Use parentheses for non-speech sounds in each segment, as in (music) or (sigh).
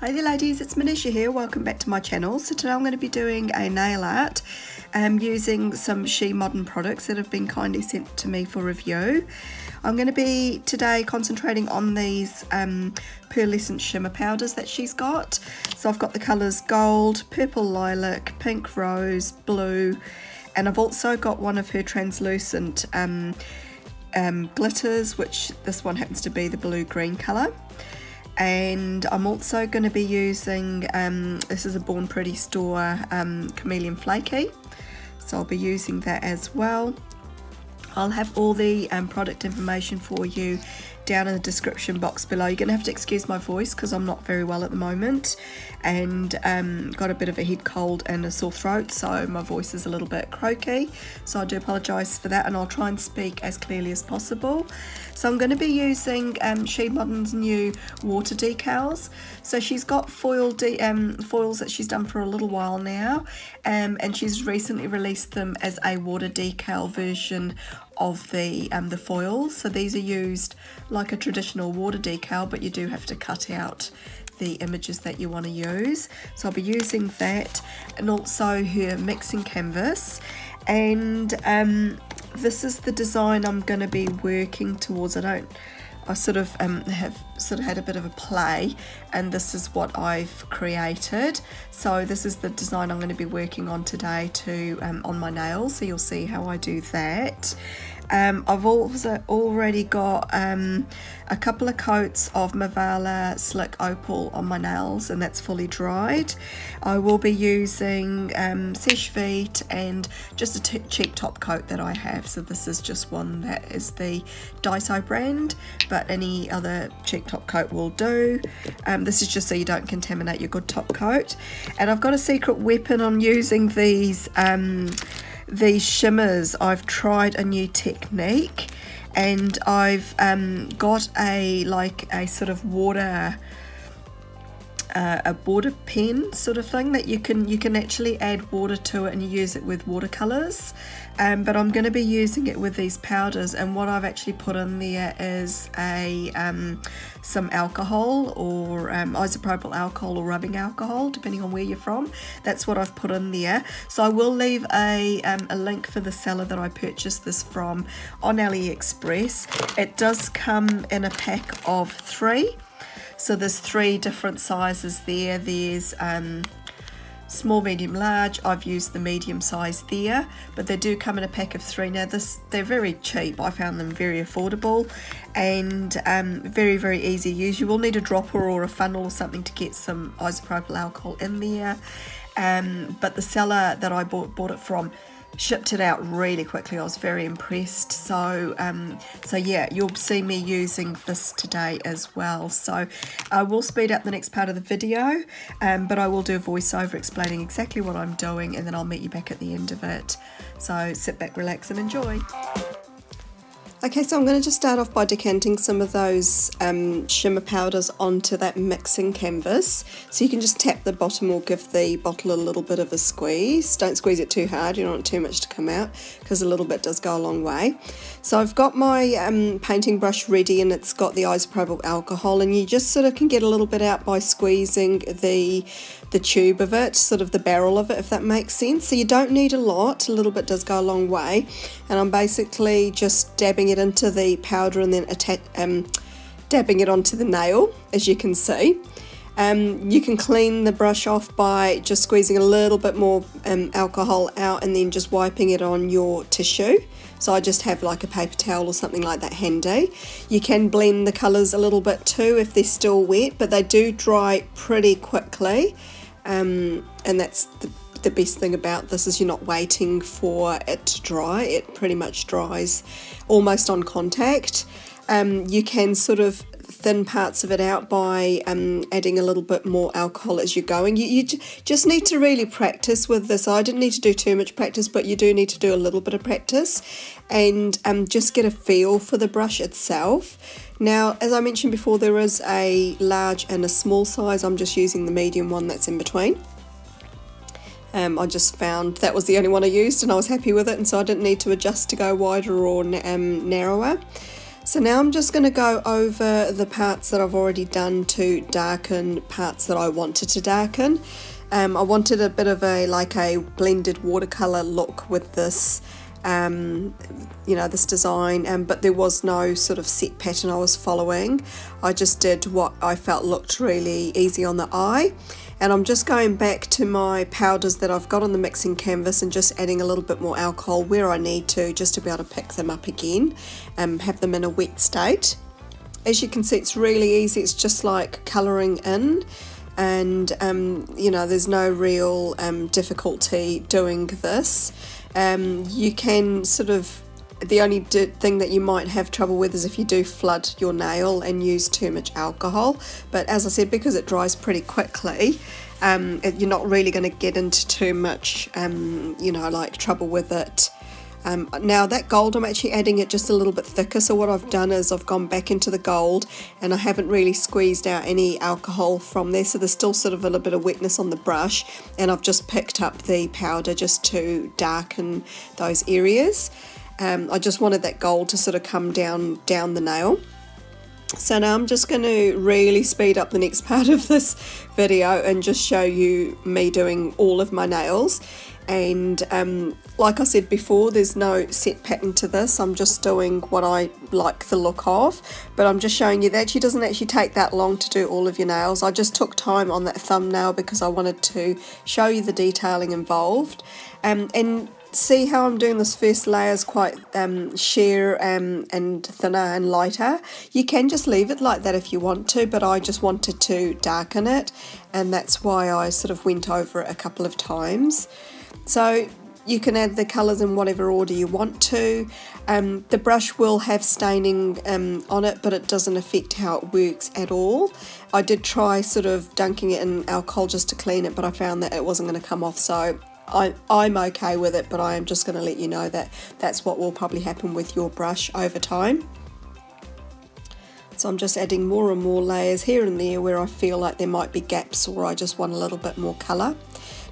Hi there ladies, it's Manisha here, welcome back to my channel. So today I'm going to be doing a nail art um, using some She Modern products that have been kindly sent to me for review. I'm going to be today concentrating on these um, pearlescent shimmer powders that she's got. So I've got the colours gold, purple lilac, pink rose, blue and I've also got one of her translucent um, um glitters which this one happens to be the blue green colour and I'm also going to be using, um, this is a Born Pretty Store um, Chameleon Flaky, so I'll be using that as well. I'll have all the um, product information for you down in the description box below. You're going to have to excuse my voice because I'm not very well at the moment and um, got a bit of a head cold and a sore throat so my voice is a little bit croaky so I do apologise for that and I'll try and speak as clearly as possible. So I'm going to be using um, She Modern's new water decals. So she's got foil um, foils that she's done for a little while now um, and she's recently released them as a water decal version of the um, the foils. So these are used like a traditional water decal, but you do have to cut out the images that you want to use. So I'll be using that and also her mixing canvas. And um, this is the design I'm going to be working towards. I don't I sort of um, have sort of had a bit of a play and this is what I've created. So this is the design I'm going to be working on today to um, on my nails so you'll see how I do that um, I've also already got um, a couple of coats of Mavala Slick Opal on my nails and that's fully dried. I will be using um, Seche Vite and just a cheap top coat that I have. So this is just one that is the Daiso brand, but any other cheap top coat will do. Um, this is just so you don't contaminate your good top coat. And I've got a secret weapon. I'm using these um, these shimmers, I've tried a new technique and I've um, got a like a sort of water uh, a border pen sort of thing that you can you can actually add water to it and you use it with watercolors. Um, but I'm going to be using it with these powders and what I've actually put in there is a um, some alcohol or um, isopropyl alcohol or rubbing alcohol depending on where you're from. That's what I've put in there. So I will leave a, um, a link for the seller that I purchased this from on AliExpress. It does come in a pack of three so there's three different sizes there. There's um, small, medium, large. I've used the medium size there, but they do come in a pack of three. Now this, they're very cheap. I found them very affordable and um, very, very easy to use. You will need a dropper or a funnel or something to get some isopropyl alcohol in there. Um, but the seller that I bought, bought it from shipped it out really quickly. I was very impressed. So, um, so yeah, you'll see me using this today as well. So I will speed up the next part of the video, um, but I will do a voiceover explaining exactly what I'm doing and then I'll meet you back at the end of it. So sit back, relax and enjoy. Okay, so I'm going to just start off by decanting some of those um, shimmer powders onto that mixing canvas. So you can just tap the bottom or give the bottle a little bit of a squeeze. Don't squeeze it too hard, you don't want too much to come out because a little bit does go a long way. So I've got my um, painting brush ready and it's got the isopropyl alcohol and you just sort of can get a little bit out by squeezing the the tube of it, sort of the barrel of it, if that makes sense. So you don't need a lot, a little bit does go a long way. And I'm basically just dabbing it into the powder and then um, dabbing it onto the nail, as you can see. Um, you can clean the brush off by just squeezing a little bit more um, alcohol out and then just wiping it on your tissue. So I just have like a paper towel or something like that handy. You can blend the colours a little bit too if they're still wet, but they do dry pretty quickly um, and that's the, the best thing about this is you're not waiting for it to dry. It pretty much dries almost on contact. Um, you can sort of thin parts of it out by um, adding a little bit more alcohol as you're going. You, you just need to really practice with this. I didn't need to do too much practice, but you do need to do a little bit of practice and um, just get a feel for the brush itself. Now, as I mentioned before, there is a large and a small size. I'm just using the medium one that's in between. Um, I just found that was the only one I used and I was happy with it and so I didn't need to adjust to go wider or um, narrower. So now I'm just going to go over the parts that I've already done to darken parts that I wanted to darken. Um, I wanted a bit of a like a blended watercolor look with this um, you know this design um, but there was no sort of set pattern I was following I just did what I felt looked really easy on the eye and I'm just going back to my powders that I've got on the mixing canvas and just adding a little bit more alcohol where I need to just to be able to pick them up again and have them in a wet state. As you can see it's really easy. It's just like colouring in and um, you know there's no real um, difficulty doing this. Um, you can sort of the only thing that you might have trouble with is if you do flood your nail and use too much alcohol. But as I said because it dries pretty quickly um, it, you're not really going to get into too much um, you know like trouble with it. Um, now that gold I'm actually adding it just a little bit thicker. So what I've done is I've gone back into the gold and I haven't really squeezed out any alcohol from there. So there's still sort of a little bit of wetness on the brush. And I've just picked up the powder just to darken those areas. Um, I just wanted that gold to sort of come down down the nail. So now I'm just going to really speed up the next (laughs) part of this video and just show you me doing all of my nails. And um, like I said before there's no set pattern to this. I'm just doing what I like the look of. But I'm just showing you that it doesn't actually take that long to do all of your nails. I just took time on that thumbnail because I wanted to show you the detailing involved. Um, and see how I'm doing this first layer is quite um, sheer um, and thinner and lighter. You can just leave it like that if you want to, but I just wanted to darken it, and that's why I sort of went over it a couple of times. So you can add the colours in whatever order you want to. Um, the brush will have staining um, on it, but it doesn't affect how it works at all. I did try sort of dunking it in alcohol just to clean it, but I found that it wasn't going to come off, so I, I'm okay with it, but I am just going to let you know that that's what will probably happen with your brush over time. So I'm just adding more and more layers here and there where I feel like there might be gaps or I just want a little bit more colour.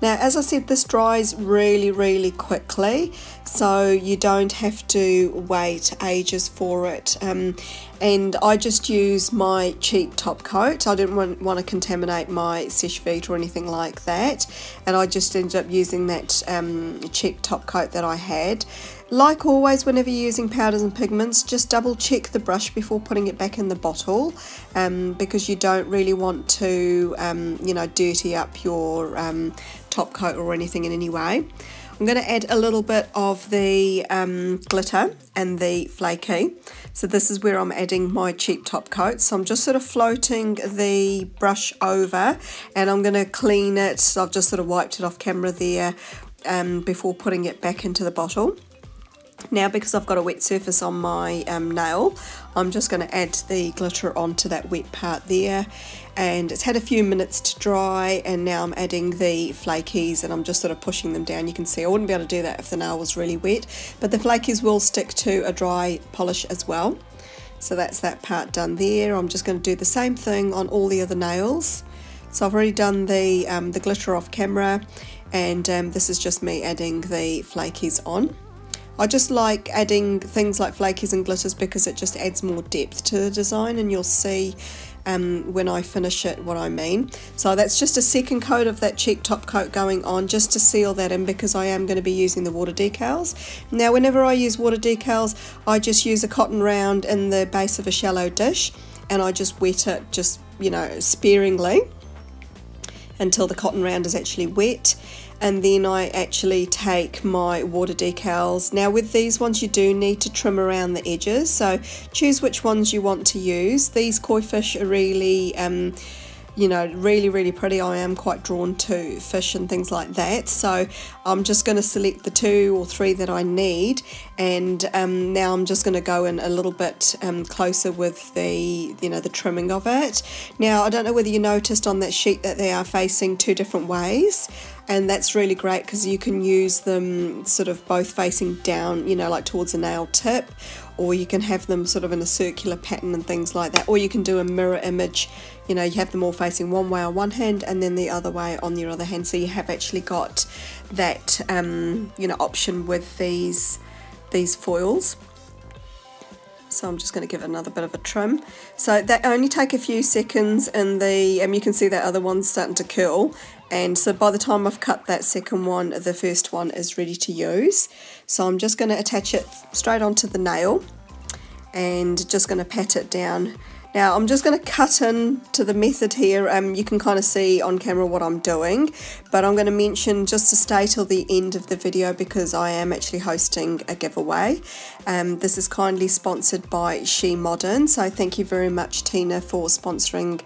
Now, as I said, this dries really, really quickly, so you don't have to wait ages for it. Um, and I just use my cheap top coat. I didn't want, want to contaminate my Seche Vite or anything like that. And I just ended up using that um, cheap top coat that I had. Like always, whenever you're using powders and pigments, just double check the brush before putting it back in the bottle um, because you don't really want to, um, you know, dirty up your um, top coat or anything in any way. I'm going to add a little bit of the um, glitter and the flaky. So this is where I'm adding my cheap top coat. So I'm just sort of floating the brush over and I'm going to clean it. So I've just sort of wiped it off camera there um, before putting it back into the bottle. Now because I've got a wet surface on my um, nail, I'm just going to add the glitter onto that wet part there and it's had a few minutes to dry and now I'm adding the flakies and I'm just sort of pushing them down. You can see I wouldn't be able to do that if the nail was really wet, but the flakies will stick to a dry polish as well. So that's that part done there. I'm just going to do the same thing on all the other nails. So I've already done the, um, the glitter off camera and um, this is just me adding the flakies on. I just like adding things like flakies and glitters because it just adds more depth to the design and you'll see um, when I finish it what I mean. So that's just a second coat of that cheap top coat going on just to seal that in because I am going to be using the water decals. Now whenever I use water decals I just use a cotton round in the base of a shallow dish and I just wet it just you know sparingly until the cotton round is actually wet and then I actually take my water decals. Now with these ones you do need to trim around the edges so choose which ones you want to use. These koi fish are really um, you know, really, really pretty. I am quite drawn to fish and things like that. So I'm just going to select the two or three that I need. And um, now I'm just going to go in a little bit um, closer with the, you know, the trimming of it. Now, I don't know whether you noticed on that sheet that they are facing two different ways and that's really great because you can use them sort of both facing down you know like towards a nail tip or you can have them sort of in a circular pattern and things like that. Or you can do a mirror image you know you have them all facing one way on one hand and then the other way on your other hand. So you have actually got that um, you know option with these these foils. So I'm just going to give it another bit of a trim. So that only take a few seconds and the um, you can see that other one's starting to curl and so by the time I've cut that second one the first one is ready to use. So I'm just going to attach it straight onto the nail and just going to pat it down now I'm just going to cut in to the method here. Um, you can kind of see on camera what I'm doing, but I'm going to mention just to stay till the end of the video because I am actually hosting a giveaway. Um, this is kindly sponsored by She Modern, so thank you very much Tina for sponsoring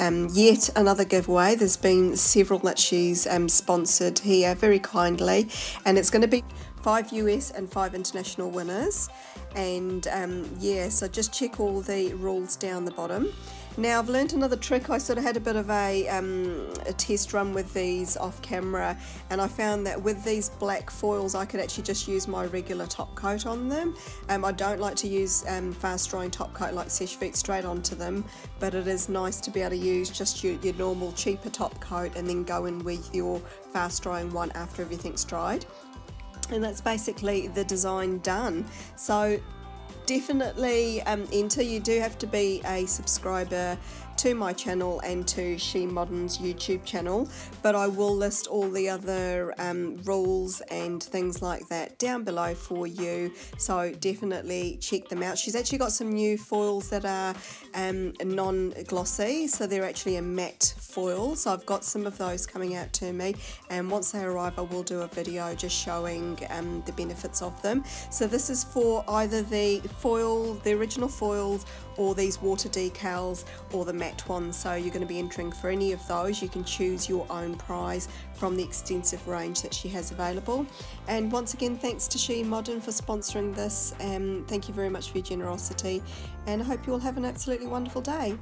um, yet another giveaway. There's been several that she's um, sponsored here very kindly, and it's going to be five US and five international winners and um, yeah so just check all the rules down the bottom now I've learned another trick. I sort of had a bit of a, um, a test run with these off camera and I found that with these black foils I could actually just use my regular top coat on them. Um, I don't like to use um, fast drying top coat like Seche Vite straight onto them but it is nice to be able to use just your, your normal cheaper top coat and then go in with your fast drying one after everything's dried. And that's basically the design done. So definitely um, enter. You do have to be a subscriber to my channel and to She Modern's YouTube channel, but I will list all the other um, rules and things like that down below for you. So definitely check them out. She's actually got some new foils that are um, non-glossy, so they're actually a matte foil. So I've got some of those coming out to me, and once they arrive, I will do a video just showing um, the benefits of them. So this is for either the foil, the original foils, or these water decals or the matte ones so you're going to be entering for any of those. You can choose your own prize from the extensive range that she has available. And once again thanks to She Modern for sponsoring this um, thank you very much for your generosity. And I hope you all have an absolutely wonderful day